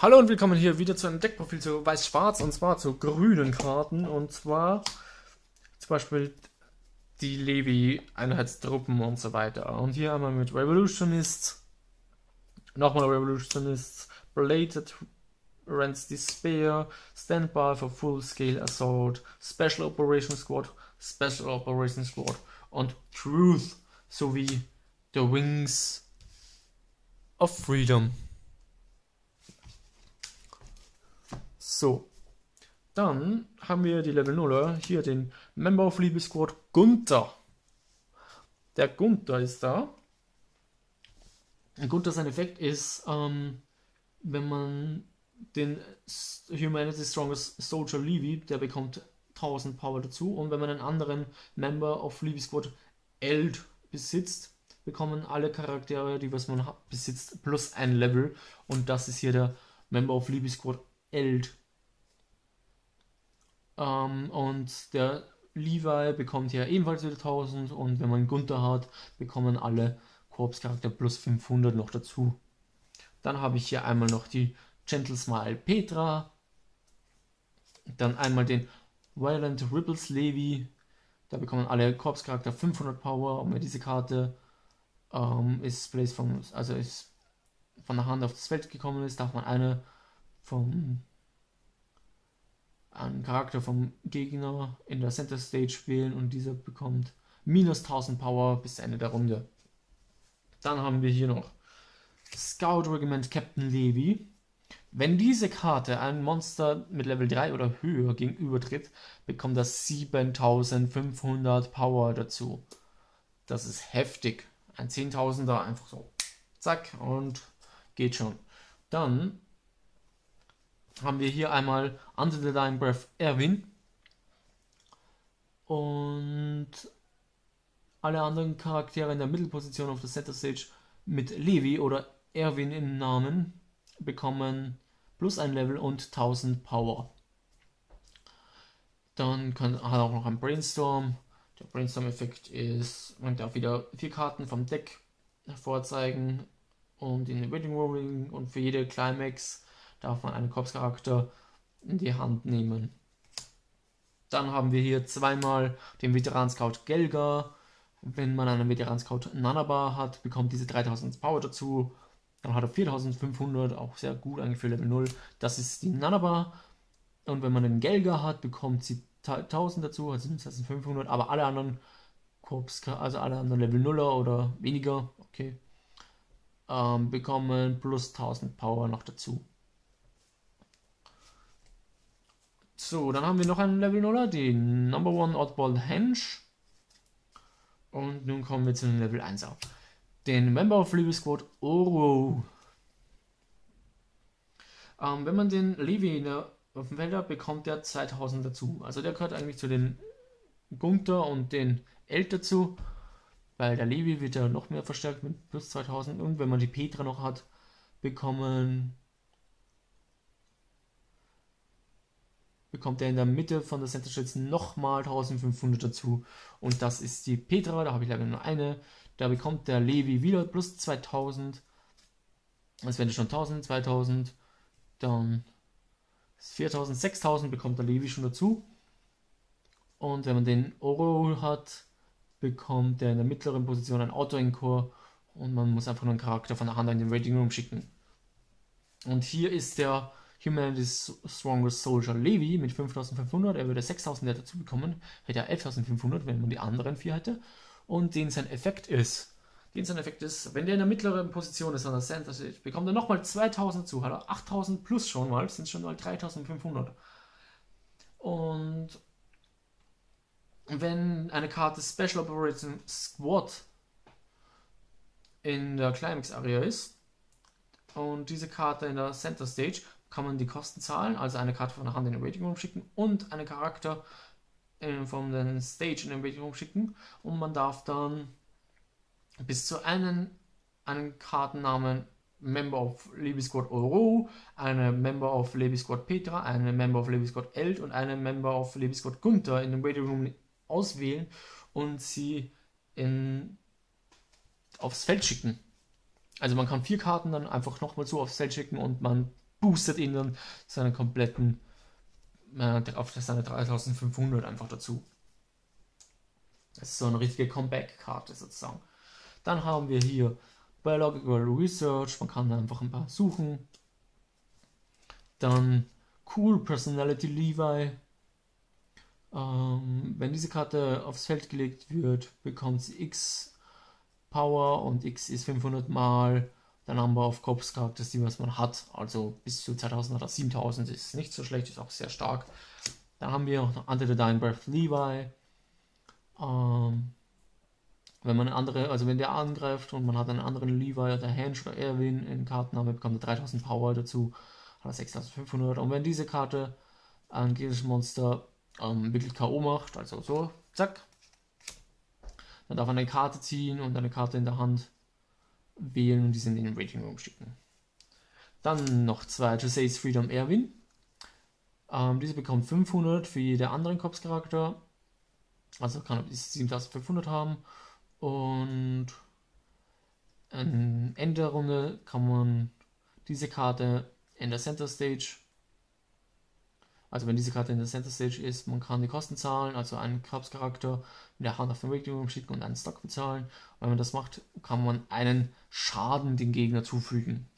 Hallo und willkommen hier wieder zu einem Deckprofil zu Weiß-Schwarz und zwar zu grünen Karten. Und zwar zum Beispiel die Levi Einheitstruppen und so weiter. Und hier haben wir mit Revolutionists, nochmal Revolutionists, Belated Rents Despair, Standby for Full Scale Assault, Special Operation Squad, Special Operation Squad. Und Truth sowie The Wings of Freedom. So. Dann haben wir die Level 0er. Hier den Member of Liebe Squad Gunther. Der Gunther ist da. Gunther sein Effekt ist, ähm, wenn man den Humanity Strongest Soldier Levi, der bekommt 1000 Power dazu. Und wenn man einen anderen Member of Levi Squad Eld besitzt, bekommen alle Charaktere, die was man besitzt, plus ein Level. Und das ist hier der Member of Levi Squad Eld. Ähm, und der Levi bekommt hier ebenfalls wieder 1000 und wenn man Gunther hat, bekommen alle Korpscharakter plus 500 noch dazu. Dann habe ich hier einmal noch die Gentle Smile Petra. Dann einmal den Violent Ripples Levi. Da bekommen alle Korpscharakter 500 Power und wenn diese Karte ähm, ist, vom, also ist von der Hand auf das Feld gekommen ist, darf man eine vom einen Charakter vom Gegner in der Center Stage wählen und dieser bekommt minus 1000 Power bis Ende der Runde. Dann haben wir hier noch Scout Regiment Captain Levi. Wenn diese Karte ein Monster mit Level 3 oder höher gegenübertritt, bekommt das 7500 Power dazu. Das ist heftig. Ein 10.000er einfach so. Zack und geht schon. Dann haben wir hier einmal Under the Dying Breath Erwin. Und alle anderen Charaktere in der Mittelposition auf der Center Stage mit Levi oder Erwin im Namen bekommen plus ein Level und 1000 Power. Dann kann, hat auch noch ein Brainstorm. Der Brainstorm-Effekt ist, man darf wieder vier Karten vom Deck vorzeigen und in den Wedding Rolling und für jede Climax darf man einen Korpscharakter in die Hand nehmen. Dann haben wir hier zweimal den Veteran Scout Gelga. Wenn man einen Veteran Scout Nanaba hat, bekommt diese 3000 Power dazu. Dann hat er 4500, auch sehr gut eigentlich für Level 0. Das ist die Nanaba. Und wenn man einen Gelga hat, bekommt sie 1000 dazu, also 7500. Aber alle anderen Korps, also alle anderen Level 0er oder weniger, okay, ähm, bekommen plus 1000 Power noch dazu. So, dann haben wir noch einen Level 0er, den Number One Oddball Henge. Und nun kommen wir zu dem Level 1er. Den Member of Levi Squad Oro. Ähm, wenn man den Levi auf dem Feld hat, bekommt der 2000 dazu. Also der gehört eigentlich zu den Gunther und den El dazu. Weil der Levi wird ja noch mehr verstärkt mit plus 2000. Und wenn man die Petra noch hat, bekommen bekommt er in der Mitte von der Center Stage nochmal 1500 dazu. Und das ist die Petra, da habe ich leider nur eine. Da bekommt der Levi wieder plus 2000. Das wären schon 1000, 2000. Dann 4000, 6000 bekommt der Levi schon dazu. Und wenn man den Oro hat, bekommt er in der mittleren Position ein Auto-Encore. Und man muss einfach nur einen Charakter von der Hand in den Rating Room schicken. Und hier ist der Humanity's Strongest Soldier Levi mit 5500. Er würde 6000 dazu bekommen. Hätte er 11500, wenn man die anderen vier hätte. Und den sein Effekt ist. Den sein Effekt ist, wenn der in der mittleren Position ist an der Center Stage, bekommt er nochmal 2000 zu. Hat er 8000 plus schon mal, sind schon mal 3500. Und wenn eine Karte Special Operating Squad in der Climax Area ist und diese Karte in der Center Stage, kann man die Kosten zahlen, also eine Karte von der Hand in den Waiting Room schicken und einen Charakter äh, von den Stage in den Waiting Room schicken und man darf dann bis zu einen, einen Kartennamen Member of Levy Squad Oro, eine Member of Levy Squad Petra, eine Member of Levy Squad Eld und eine Member of Levy Squad Gunther in den Waiting Room auswählen und sie in, aufs Feld schicken. Also man kann vier Karten dann einfach nochmal so aufs Feld schicken und man boostet ihn dann seinen kompletten äh, auf seine 3500 einfach dazu. Das ist so eine richtige Comeback-Karte sozusagen. Dann haben wir hier Biological Research, man kann einfach ein paar suchen. Dann Cool Personality Levi. Ähm, wenn diese Karte aufs Feld gelegt wird, bekommt sie X Power und X ist 500 mal der Number of Corps Characters, die was man hat. Also bis zu 2000 oder 7000 ist nicht so schlecht, ist auch sehr stark. Dann haben wir noch Under the Dying Breath Levi. Ähm, wenn man andere, also wenn der angreift und man hat einen anderen Levi oder Hench oder Erwin in Kartenname, bekommt er 3000 Power dazu, hat er 6500. Und wenn diese Karte ein gegnerisches Monster ähm, wirklich K.O. macht, also so, zack, dann darf man eine Karte ziehen und eine Karte in der Hand wählen und diese in den Rating Room schicken. Dann noch zwei To Say's Freedom Erwin. Ähm, diese bekommt 500 für jede anderen Kopfcharakter. Also kann bis 7500 haben. Und am Ende der Runde kann man diese Karte in der Center Stage, also wenn diese Karte in der Center Stage ist, man kann die Kosten zahlen, also einen Charakter mit der Hand auf den Room schicken und einen Stock bezahlen. Und wenn man das macht, kann man einen Schaden dem Gegner zufügen.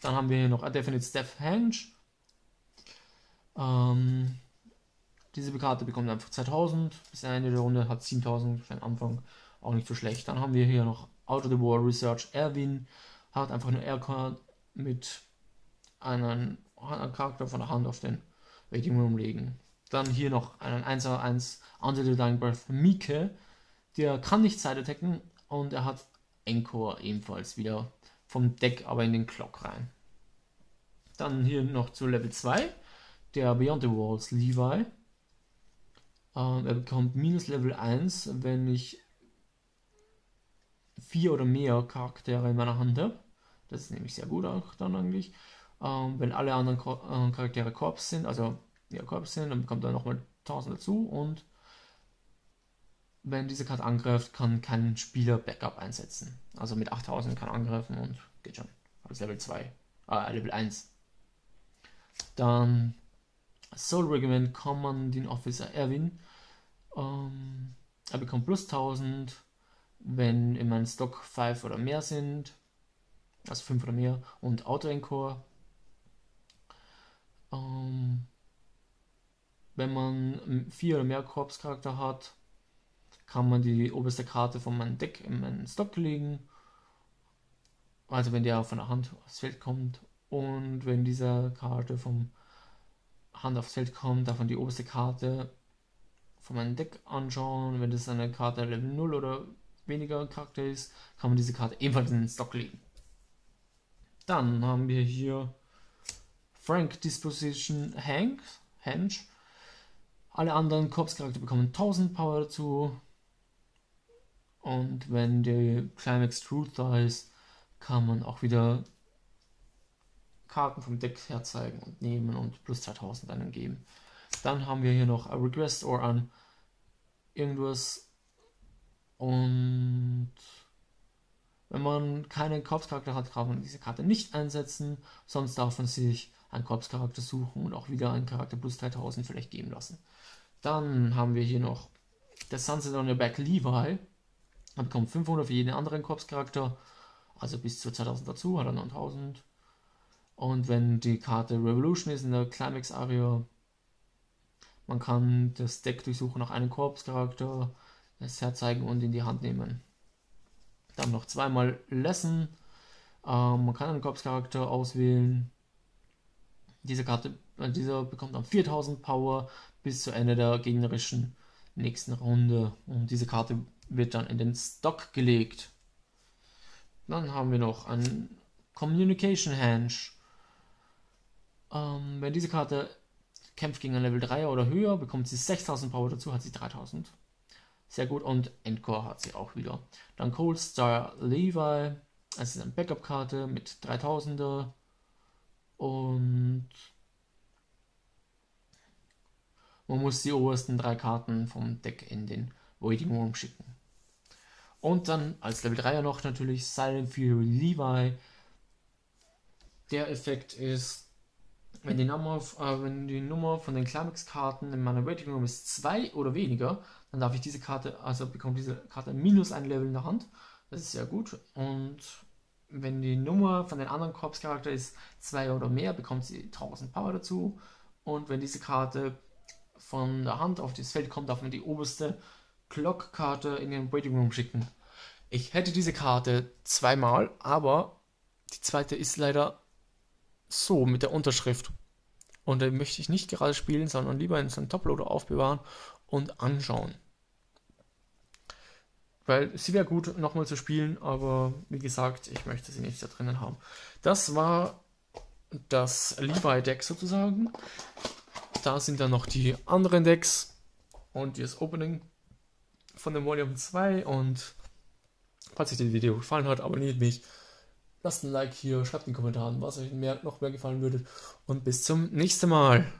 Dann haben wir hier noch A Definite Death Henge. Ähm, diese Karte bekommt einfach 2000 bis Ende der Runde, hat 7000 für den Anfang, auch nicht so schlecht. Dann haben wir hier noch Out of the War Research Erwin, hat einfach eine R-Card mit einem Charakter von der Hand auf den Waiting Room legen. Dann hier noch einen 1-1 Under the Dying Breath Mike, der kann nicht Side attacken und er hat Encore ebenfalls wieder vom Deck, aber in den Clock rein. Dann hier noch zu Level 2, der Beyond the Walls Levi. Ähm, er bekommt minus Level 1, wenn ich vier oder mehr Charaktere in meiner Hand habe. Das ist nämlich sehr gut auch dann eigentlich. Ähm, wenn alle anderen äh, Charaktere Korps sind, also ja, Korps sind, dann bekommt er nochmal 1000 dazu und wenn diese Karte angreift, kann kein Spieler Backup einsetzen. Also mit 8000 kann angreifen und geht schon. Als Level 2, äh, Level 1. Dann Soul Regiment Commanding Officer Erwin. Ähm, er bekommt plus 1000, wenn in meinem Stock 5 oder mehr sind. Also 5 oder mehr. Und Auto Encore. Ähm, wenn man 4 oder mehr Korpscharakter hat, kann man die oberste Karte von meinem Deck in meinen Stock legen. Also wenn der von der Hand aufs Feld kommt. Und wenn diese Karte vom Hand aufs Feld kommt, darf man die oberste Karte von meinem Deck anschauen. Wenn das eine Karte Level 0 oder weniger Charakter ist, kann man diese Karte ebenfalls in den Stock legen. Dann haben wir hier Frank Disposition Hank, Henge. Alle anderen Korpscharakter bekommen 1000 Power dazu. Und wenn der Climax Truth da ist, kann man auch wieder Karten vom Deck herzeigen und nehmen und plus 2000 einen geben. Dann haben wir hier noch a Request or an irgendwas. Und wenn man keinen Korpscharakter hat, kann man diese Karte nicht einsetzen. Sonst darf man sich einen Korpscharakter suchen und auch wieder einen Charakter plus 3000 vielleicht geben lassen. Dann haben wir hier noch der Sunset on your Back Levi. Er bekommt 500 für jeden anderen Korpscharakter, also bis zu 2000 dazu, hat er 9000. Und wenn die Karte Revolution ist in der Climax Area, man kann das Deck durchsuchen nach einem Korpscharakter, das herzeigen und in die Hand nehmen. Dann noch zweimal Lesson. Ähm, man kann einen Korpscharakter auswählen. Diese Karte, äh, dieser bekommt dann 4000 Power bis zu Ende der gegnerischen nächsten Runde. Und diese Karte wird dann in den Stock gelegt. Dann haben wir noch ein Communication Henge. Ähm, wenn diese Karte kämpft gegen ein Level 3 oder höher, bekommt sie 6000 Power dazu, hat sie 3000. Sehr gut. Und Endcore hat sie auch wieder. Dann Cold Star Levi. Es ist eine Backup-Karte mit 3000er. Und man muss die obersten drei Karten vom Deck in den Waiting Room schicken. Und dann als Level 3er noch natürlich Silent Fury Levi. der Effekt ist, wenn die Nummer, äh, wenn die Nummer von den Climax-Karten in meiner Rating Room ist 2 oder weniger, dann darf ich diese Karte, also bekommt diese Karte minus ein Level in der Hand. Das ist sehr gut. Und wenn die Nummer von den anderen Korpscharakter ist 2 oder mehr, bekommt sie 1000 Power dazu. Und wenn diese Karte von der Hand auf das Feld kommt, darf man die oberste Clock-Karte in den Waiting Room schicken. Ich hätte diese Karte zweimal, aber die zweite ist leider so mit der Unterschrift. Und den möchte ich nicht gerade spielen, sondern lieber in so einem Toploader aufbewahren und anschauen. Weil sie wäre gut nochmal zu spielen, aber wie gesagt, ich möchte sie nicht da drinnen haben. Das war das Levi-Deck sozusagen. Da sind dann noch die anderen Decks und das Opening von dem Volume 2. Und falls euch das Video gefallen hat, abonniert mich. Lasst ein Like hier, schreibt in den Kommentaren, was euch mehr, noch mehr gefallen würde. Und bis zum nächsten Mal.